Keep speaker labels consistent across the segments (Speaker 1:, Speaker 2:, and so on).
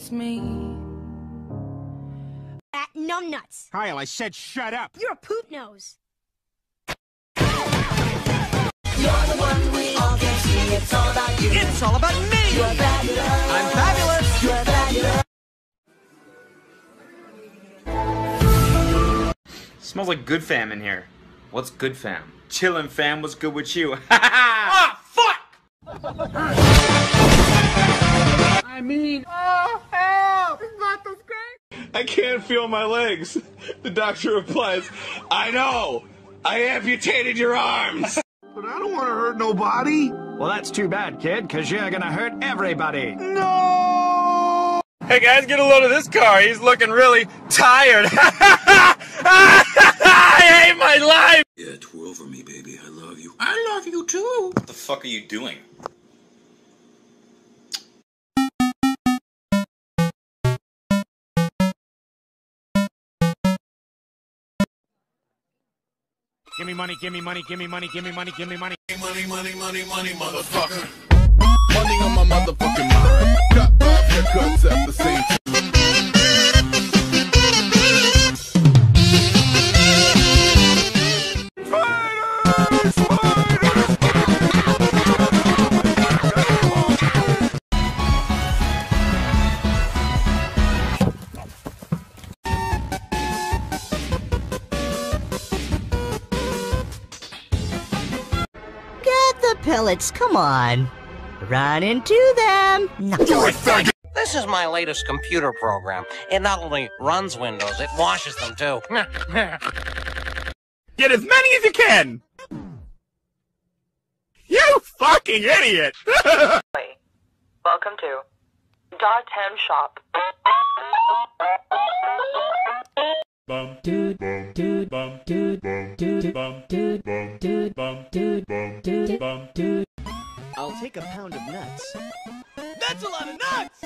Speaker 1: It's me.
Speaker 2: At numbnuts.
Speaker 3: Kyle, I said shut up.
Speaker 2: You're a poop nose.
Speaker 3: It's all about me. I'm fabulous.
Speaker 4: Smells like good fam in here. What's good fam? Chillin' fam, what's good with you? ah, fuck!
Speaker 3: I mean, oh help! It's not this great.
Speaker 5: I can't feel my legs. The doctor replies, I know! I amputated your arms!
Speaker 3: But I don't want to hurt nobody.
Speaker 6: Well, that's too bad, kid, because you're gonna hurt everybody.
Speaker 3: No.
Speaker 4: Hey guys, get a load of this car. He's looking really tired. I hate my life!
Speaker 7: Yeah, twirl for me, baby. I love you. I love you too.
Speaker 4: What the fuck are you doing?
Speaker 6: Give me money, give me money, give me money, give me money, give me money.
Speaker 7: Money, money, money, money, motherfucker.
Speaker 5: Money on my motherfucking mind. Cut off haircuts at the same time.
Speaker 8: Pellets, come on. Run into them. No.
Speaker 9: This is my latest computer program. It not only runs Windows, it washes them too.
Speaker 3: Get as many as you can. You fucking idiot.
Speaker 10: Welcome to Dot 10 Shop.
Speaker 6: Bum, dude, dude, bum, dude, dude, bum, dude, dude, bum, dude, dude, bum, dude.
Speaker 8: I'll take a pound of nuts.
Speaker 3: That's a lot of nuts.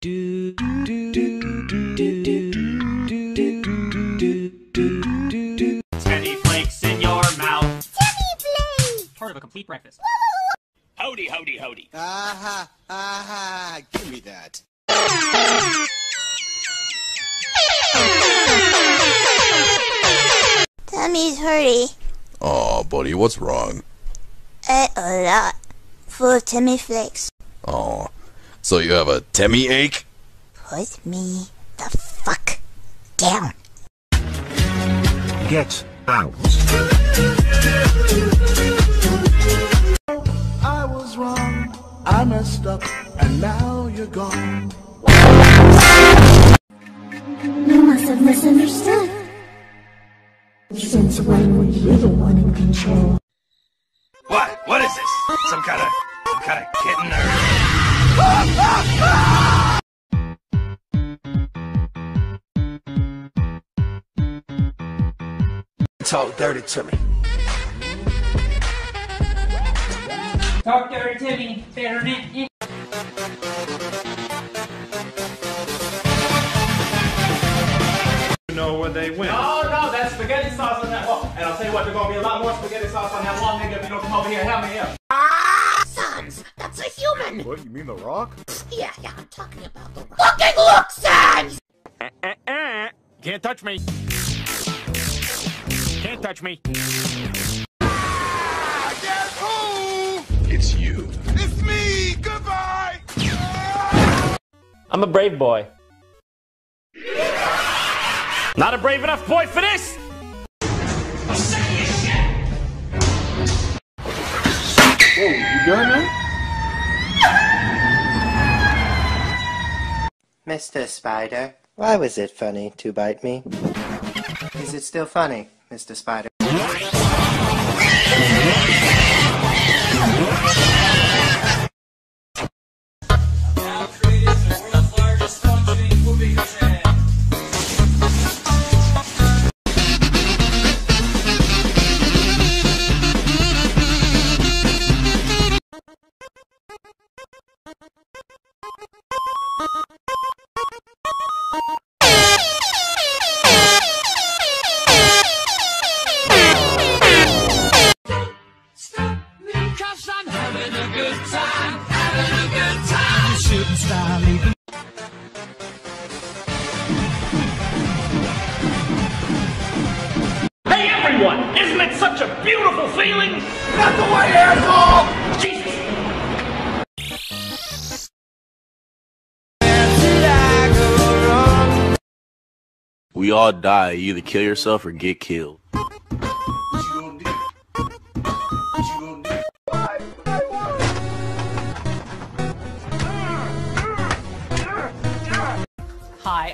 Speaker 8: Do, do, do, do, do, do, do, do, do, do, do.
Speaker 6: Teddy flakes in your mouth. Skinny flakes!
Speaker 9: Part of a complete breakfast.
Speaker 5: Howdy, howdy, howdy.
Speaker 3: Aha, aha, give me that.
Speaker 2: Tummy's hurty.
Speaker 7: Aw, buddy, what's wrong?
Speaker 2: Ate a lot. Full of Temmie flakes.
Speaker 7: Aw. So you have a tummy ache?
Speaker 2: Put me the fuck down.
Speaker 6: Get out.
Speaker 3: I was wrong. I messed up, and now you're gone.
Speaker 2: You must have misunderstood. Since when were you the one in control?
Speaker 5: What? What is this? Some kind of, some kind of kitten or... Talk dirty to me.
Speaker 9: Talk dirty to me, internet.
Speaker 4: You know where they went.
Speaker 9: Oh no, that's spaghetti sauce on that wall. And I'll tell you what, there's gonna be a lot more spaghetti sauce on that wall, nigga, if you don't come over here and help me here.
Speaker 2: Ah, sons, that's a human.
Speaker 3: What, you mean the rock?
Speaker 2: Yeah, yeah, I'm talking about the rock. fucking look, Sans. Eh, eh, eh.
Speaker 6: Can't touch me. Can't touch me. Ah, guess who?
Speaker 5: It's you.
Speaker 3: It's me. Goodbye.
Speaker 9: I'm a brave boy. Not a brave enough boy for this! Mr. Spider, why was it funny to bite me? Is it still funny, Mr. Spider?
Speaker 11: having a good time, having a good time. Shooting star leaving. Hey
Speaker 10: everyone, isn't it such a beautiful feeling? Not the way, asshole! Jesus!
Speaker 7: We all die. You either kill yourself or get killed.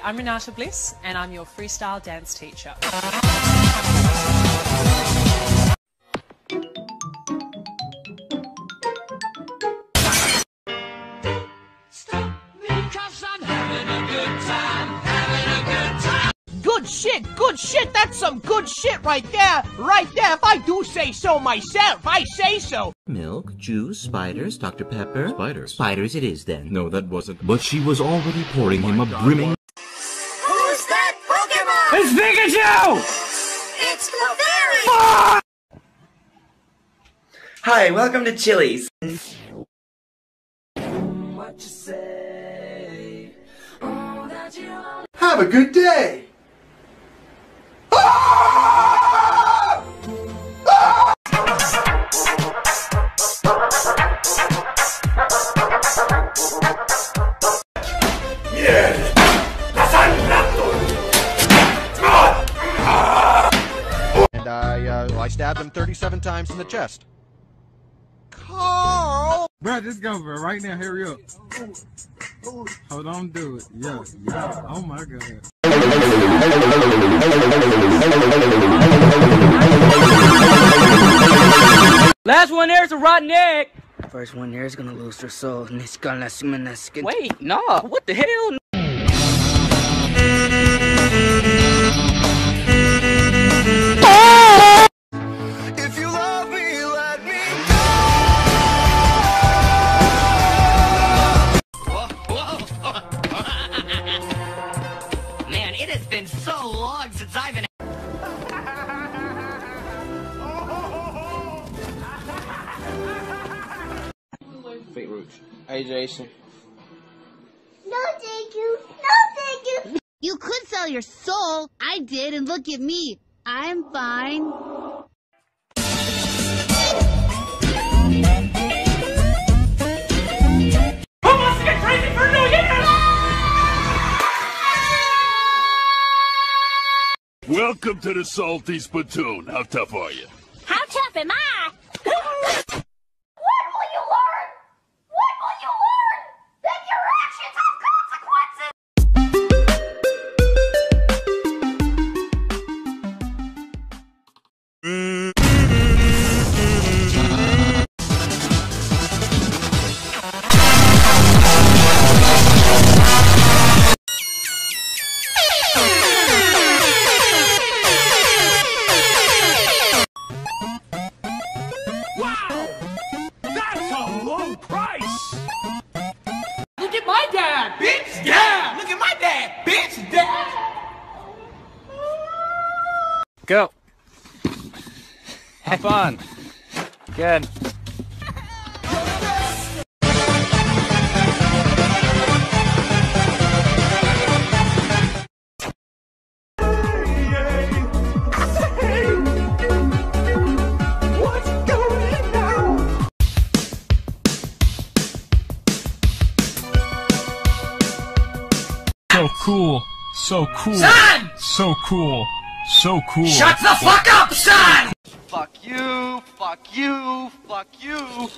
Speaker 12: Hi, I'm Renata Bliss, and I'm your freestyle dance teacher.
Speaker 13: Good shit, good shit, that's some good shit right there, right there, if I do say so myself, I say so.
Speaker 14: Milk, juice, spiders, Dr. Pepper. Spiders. Spiders it is then.
Speaker 15: No, that wasn't. But she was already pouring him a brimming. It's Pikachu!
Speaker 10: It's Clefairy!
Speaker 16: Hi, welcome to Chili's.
Speaker 17: Have a good day.
Speaker 18: In the chest.
Speaker 13: Carl!
Speaker 19: Bro, just go, bro. Right now, hurry up. Hold on, do it. Yeah, yeah. Oh my god.
Speaker 20: Last one there's a rotten egg.
Speaker 21: First one there is gonna lose their soul, and it's gonna swim in skin.
Speaker 20: Wait, nah, what the hell?
Speaker 22: Hey, Jason.
Speaker 10: No, thank you. No, thank you.
Speaker 8: You could sell your soul. I did, and look at me. I'm fine.
Speaker 23: Who wants get crazy for New
Speaker 5: Welcome to the Salty Spittoon. How tough are you?
Speaker 10: How tough am I?
Speaker 23: So cool.
Speaker 24: Son!
Speaker 23: So cool. So cool.
Speaker 24: Shut the fuck up, son!
Speaker 25: Fuck you, fuck you, fuck you.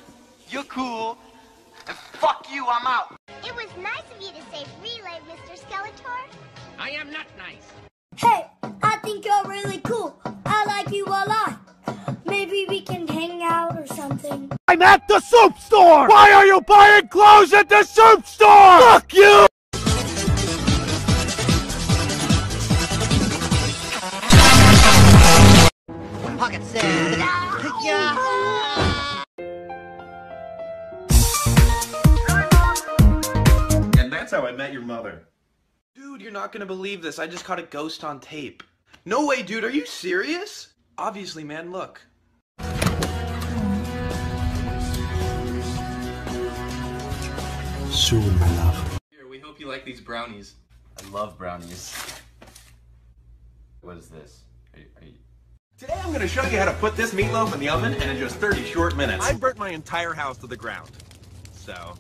Speaker 25: You're cool. And fuck you, I'm out.
Speaker 10: It was nice of you to say relay, Mr. Skeletor.
Speaker 13: I am not nice.
Speaker 26: Hey, I think you're really cool. I like you a lot. Maybe we can hang out or something.
Speaker 23: I'm at the soup store! Why are you buying clothes at the soup store? Fuck you!
Speaker 24: Yeah.
Speaker 6: And that's how I met your mother.
Speaker 27: Dude, you're not gonna believe this. I just caught a ghost on tape. No way, dude. Are you serious? Obviously, man. Look.
Speaker 28: Soon, my love.
Speaker 27: Here, we hope you like these brownies.
Speaker 29: I love brownies. What is this? Are you, are you...
Speaker 6: I'm gonna show you how to put this meatloaf in the oven and in just 30 short minutes.
Speaker 30: I burnt my entire house to the ground, so.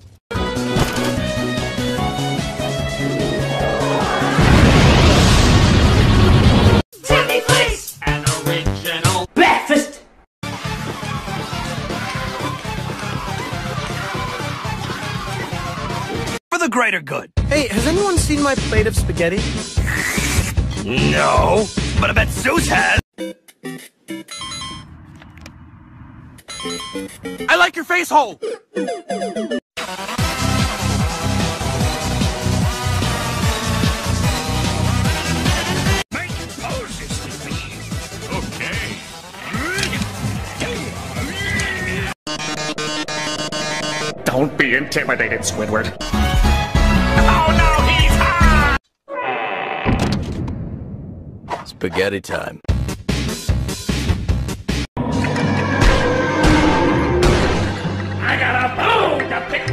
Speaker 31: the greater good.
Speaker 13: Hey, has anyone seen my plate of spaghetti?
Speaker 31: No, but I bet Zeus has. I like your face hole.
Speaker 5: Okay.
Speaker 7: Don't be intimidated, Squidward. Oh no, he's hot! Spaghetti time.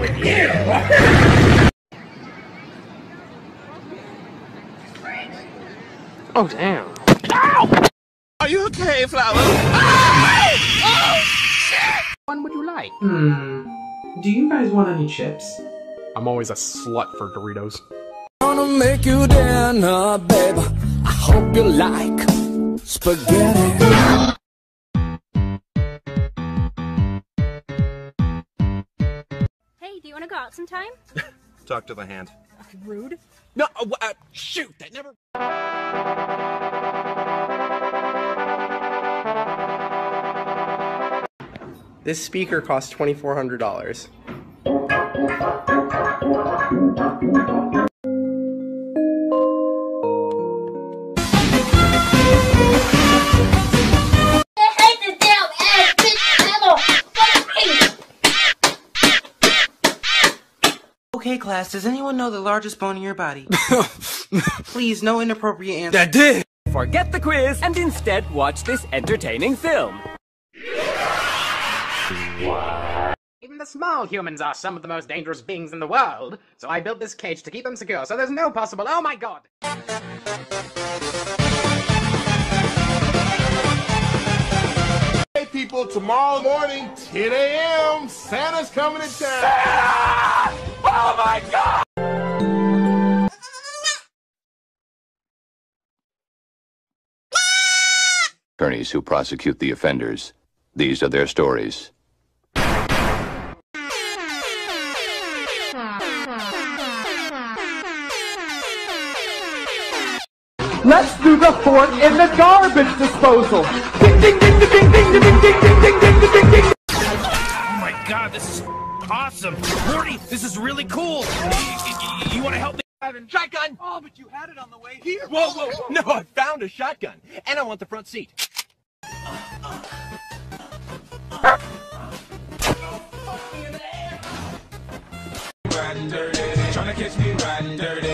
Speaker 7: With you!
Speaker 19: Oh, damn.
Speaker 31: Are you okay, Flower?
Speaker 19: One would you like?
Speaker 9: Hmm. Do you guys want any chips?
Speaker 19: I'm always a slut for Doritos.
Speaker 32: Gonna make you dinner, babe. I hope you like spaghetti.
Speaker 33: You want to go out sometime?
Speaker 6: Talk to the hand.
Speaker 19: Rude. No, uh, uh, shoot, that never.
Speaker 13: This speaker costs $2,400.
Speaker 25: Class, does anyone know the largest bone in your body? Please, no inappropriate answer.
Speaker 31: That did.
Speaker 34: Forget the quiz and instead watch this entertaining film.
Speaker 19: Even the small humans are some of the most dangerous beings in the world, so I built this cage to keep them secure, so there's no possible. Oh my god!
Speaker 35: Hey people, tomorrow morning, 10 a.m., Santa's coming to town. Santa!
Speaker 7: Oh my god!
Speaker 36: Attorneys who prosecute the offenders. These are their stories.
Speaker 10: Let's do the fort in the garbage disposal. Ding ding ding ding ding ding ding ding ding ding ding ding ding.
Speaker 31: Oh my god, this is awesome. Morty, this is really cool. You, want to help me?
Speaker 37: Have a shotgun! Oh, but you had it on the way here. Whoa, whoa, whoa. No, I found a shotgun. And I want the front seat.
Speaker 38: Riding dirty, tryna catch me riding dirty,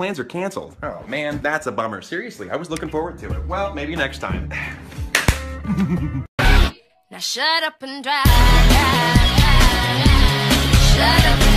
Speaker 6: plans are canceled. Oh man, that's a bummer. Seriously, I was looking forward to it. Well, maybe next time.
Speaker 39: Now shut up and drive. drive, drive. Shut up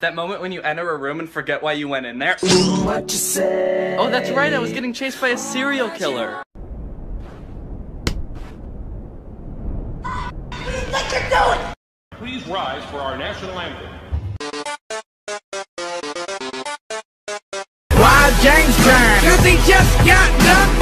Speaker 27: That moment when you enter a room and forget why you went in there.
Speaker 32: What you say?
Speaker 27: Oh, that's right, I was getting chased by a serial killer.
Speaker 5: Please rise for our national anthem.
Speaker 10: Why James crime? Cause he just got done.